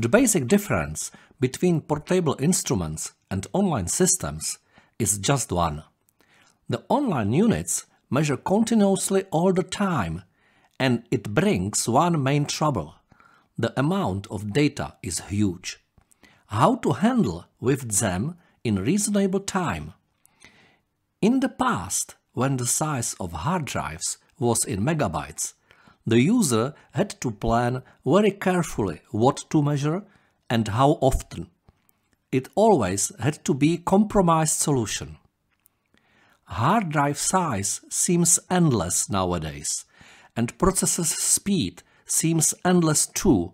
The basic difference between portable instruments and online systems is just one. The online units measure continuously all the time and it brings one main trouble. The amount of data is huge. How to handle with them in reasonable time? In the past, when the size of hard drives was in megabytes, the user had to plan very carefully what to measure and how often. It always had to be a compromised solution. Hard drive size seems endless nowadays, and processor speed seems endless too,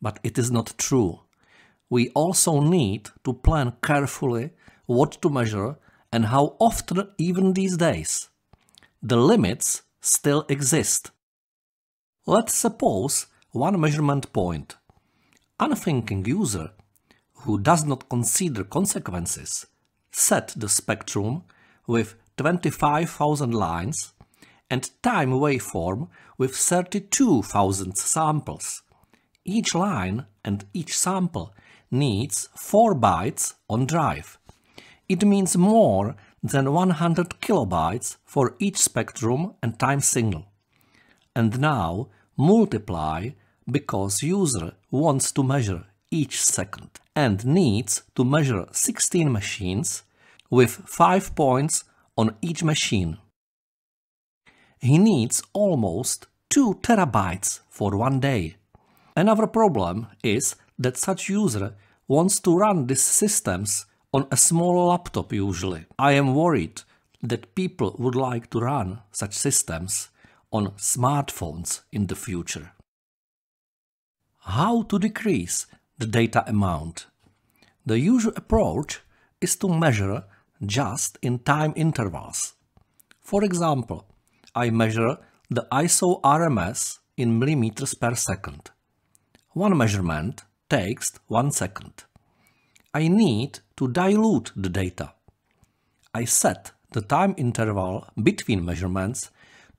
but it is not true. We also need to plan carefully what to measure and how often even these days. The limits still exist. Let's suppose one measurement point. Unthinking user, who does not consider consequences, set the spectrum with 25,000 lines and time waveform with 32,000 samples. Each line and each sample needs 4 bytes on drive. It means more than 100 kilobytes for each spectrum and time signal and now multiply because user wants to measure each second and needs to measure 16 machines with 5 points on each machine. He needs almost 2 terabytes for one day. Another problem is that such user wants to run these systems on a small laptop usually. I am worried that people would like to run such systems on smartphones in the future. How to decrease the data amount? The usual approach is to measure just in time intervals. For example, I measure the ISO RMS in millimeters per second. One measurement takes one second. I need to dilute the data. I set the time interval between measurements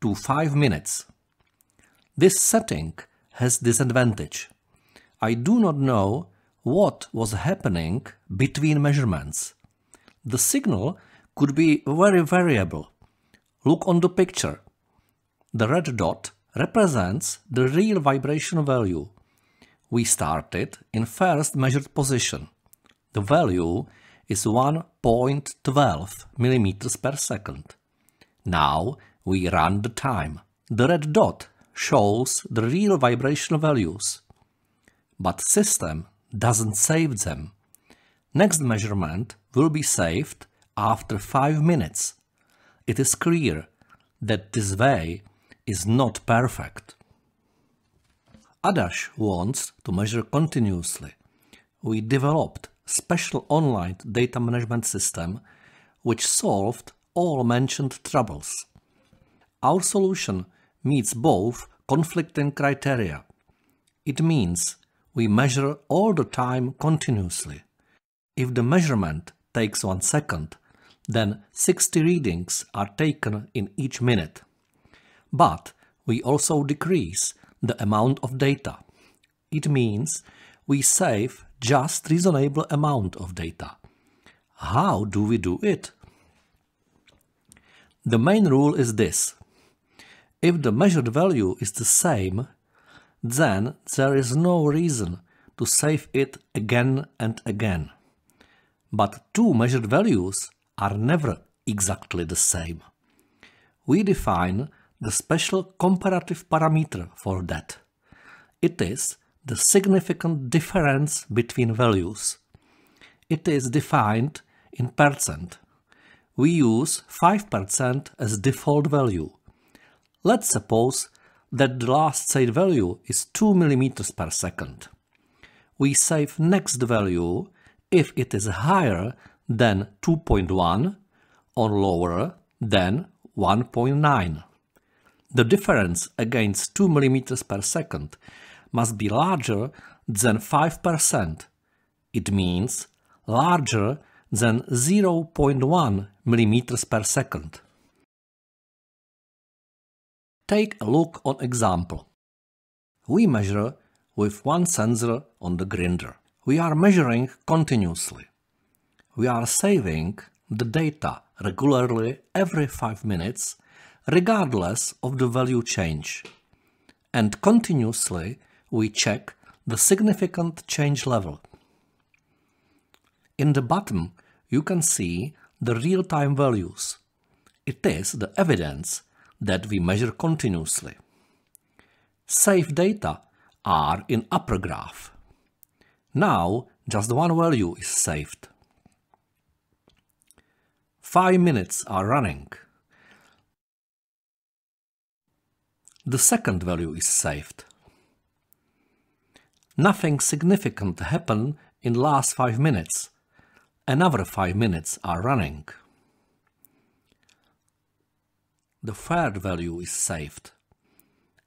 to 5 minutes. This setting has disadvantage. I do not know what was happening between measurements. The signal could be very variable. Look on the picture. The red dot represents the real vibration value. We started in first measured position. The value is 1.12 millimeters per second. Now we run the time. The red dot shows the real vibrational values, but system doesn't save them. Next measurement will be saved after 5 minutes. It is clear that this way is not perfect. Adash wants to measure continuously. We developed special online data management system which solved all mentioned troubles. Our solution meets both conflicting criteria. It means we measure all the time continuously. If the measurement takes one second, then 60 readings are taken in each minute. But we also decrease the amount of data. It means we save just reasonable amount of data. How do we do it? The main rule is this. If the measured value is the same, then there is no reason to save it again and again. But two measured values are never exactly the same. We define the special comparative parameter for that. It is the significant difference between values. It is defined in percent. We use 5% as default value Let's suppose that the last saved value is 2 mm per second. We save next value if it is higher than 2.1 or lower than 1.9. The difference against 2 mm per second must be larger than 5%. It means larger than 0.1 mm per second. Take a look on example. We measure with one sensor on the grinder. We are measuring continuously. We are saving the data regularly every 5 minutes regardless of the value change. And continuously we check the significant change level. In the bottom you can see the real-time values. It is the evidence that we measure continuously. Saved data are in upper graph. Now just one value is saved. 5 minutes are running. The second value is saved. Nothing significant happened in last 5 minutes. Another 5 minutes are running. The third value is saved.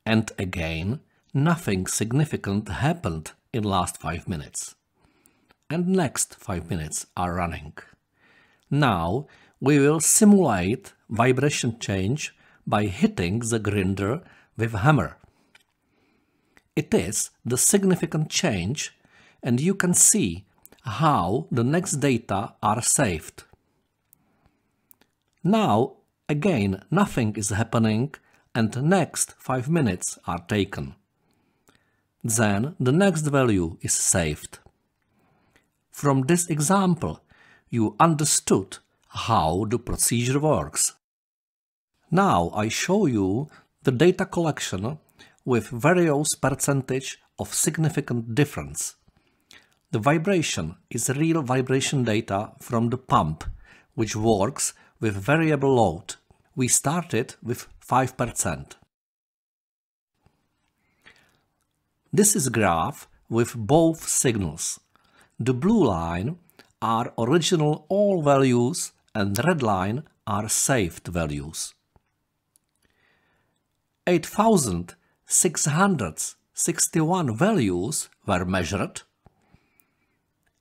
And again, nothing significant happened in last 5 minutes. And next 5 minutes are running. Now we will simulate vibration change by hitting the grinder with hammer. It is the significant change and you can see how the next data are saved. Now again nothing is happening and next 5 minutes are taken. Then the next value is saved. From this example you understood how the procedure works. Now I show you the data collection with various percentage of significant difference. The vibration is real vibration data from the pump, which works with variable load. We started with 5%. This is graph with both signals. The blue line are original all values and red line are saved values. 8661 values were measured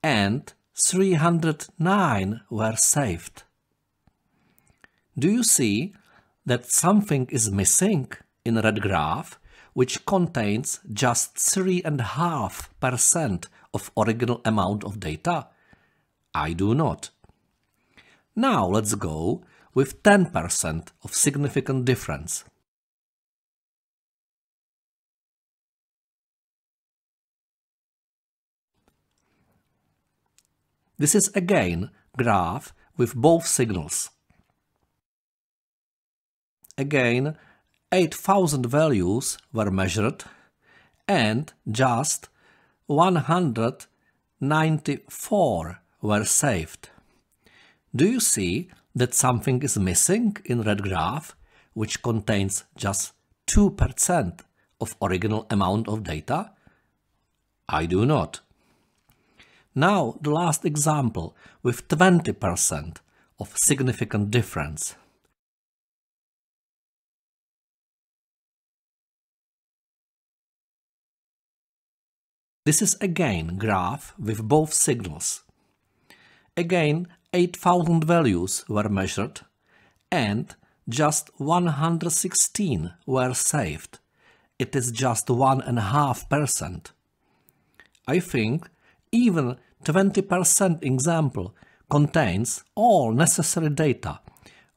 and 309 were saved. Do you see that something is missing in red graph which contains just 3.5% of original amount of data? I do not. Now let's go with 10% of significant difference. This is again graph with both signals. Again, 8000 values were measured and just 194 were saved. Do you see that something is missing in red graph, which contains just 2% of original amount of data? I do not. Now the last example with 20% of significant difference. This is again graph with both signals. Again 8000 values were measured and just 116 were saved. It is just 1.5%. I think even 20% example contains all necessary data,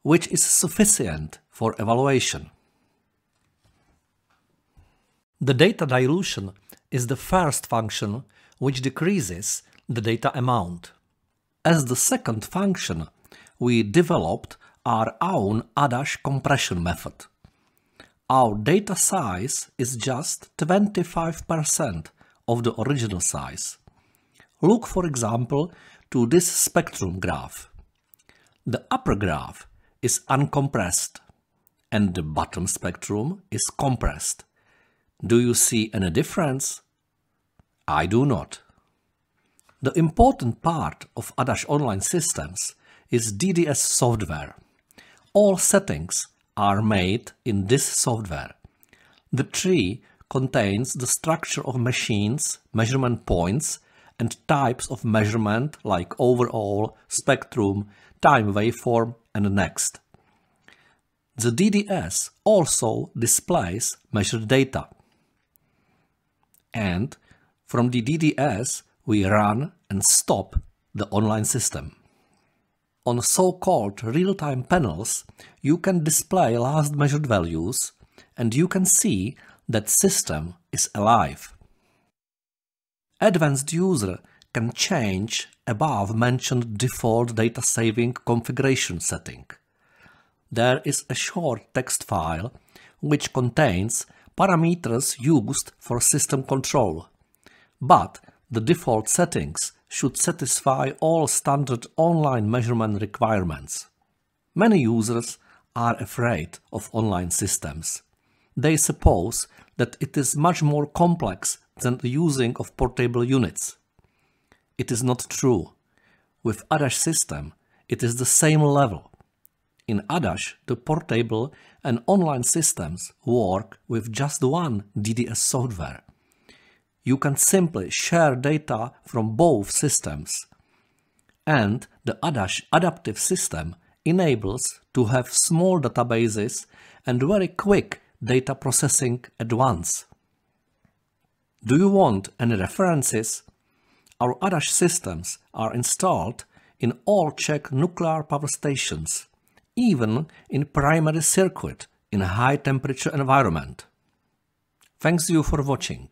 which is sufficient for evaluation. The data dilution is the first function which decreases the data amount. As the second function, we developed our own Adash compression method. Our data size is just 25% of the original size. Look, for example, to this spectrum graph. The upper graph is uncompressed and the bottom spectrum is compressed. Do you see any difference? I do not. The important part of Adash Online Systems is DDS software. All settings are made in this software. The tree contains the structure of machines, measurement points and types of measurement like overall, spectrum, time waveform and next. The DDS also displays measured data. and from the DDS we run and stop the online system. On so-called real-time panels, you can display last measured values and you can see that system is alive. Advanced user can change above mentioned default data saving configuration setting. There is a short text file which contains parameters used for system control, but the default settings should satisfy all standard online measurement requirements. Many users are afraid of online systems. They suppose that it is much more complex than the using of portable units. It is not true. With ADASH system, it is the same level. In ADASH, the portable and online systems work with just one DDS software. You can simply share data from both systems. And the ADASH adaptive system enables to have small databases and very quick data processing at once. Do you want any references? Our ADASH systems are installed in all Czech nuclear power stations, even in primary circuit in a high temperature environment. Thanks you for watching.